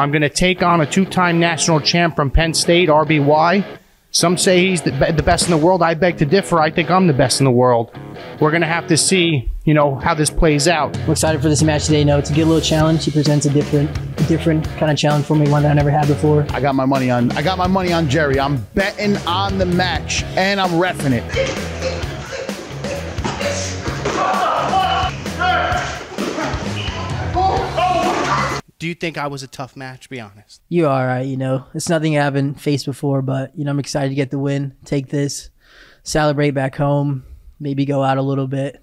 I'm going to take on a two time national champ from Penn State, RBY. Some say he's the, the best in the world. I beg to differ. I think I'm the best in the world. We're going to have to see, you know, how this plays out. I'm excited for this match today. You know, it's a good little challenge. He presents a different, a different kind of challenge for me, one that I never had before. I got my money on. I got my money on Jerry. I'm betting on the match, and I'm refing it. Do you think I was a tough match? Be honest. You're right. You know, it's nothing I haven't faced before, but you know, I'm excited to get the win. Take this, celebrate back home, maybe go out a little bit.